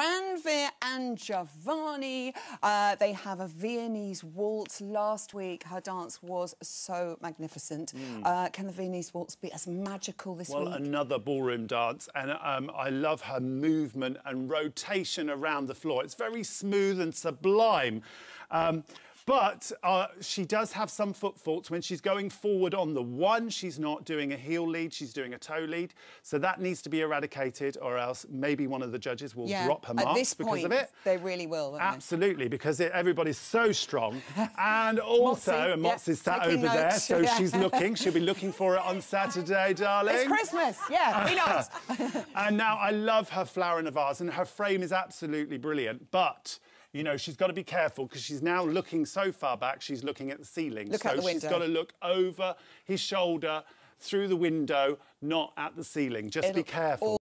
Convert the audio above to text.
Ranvir and Giovanni, uh, they have a Viennese waltz. Last week, her dance was so magnificent. Mm. Uh, can the Viennese waltz be as magical this well, week? Well, another ballroom dance, and um, I love her movement and rotation around the floor. It's very smooth and sublime. Um, but uh, she does have some foot faults. When she's going forward on the one, she's not doing a heel lead, she's doing a toe lead. So that needs to be eradicated, or else maybe one of the judges will yeah. drop her marks because point, of it. They really will, Absolutely, they? because it, everybody's so strong. and also, Motsi, and Motsi's yeah, sat over notes. there, so yeah. she's looking. She'll be looking for it on Saturday, darling. It's Christmas, yeah, he knows. and now I love her flower in a vase, and her frame is absolutely brilliant, but you know, she's got to be careful because she's now looking so far back, she's looking at the ceiling. Look so out the window. she's got to look over his shoulder, through the window, not at the ceiling. Just It'll be careful.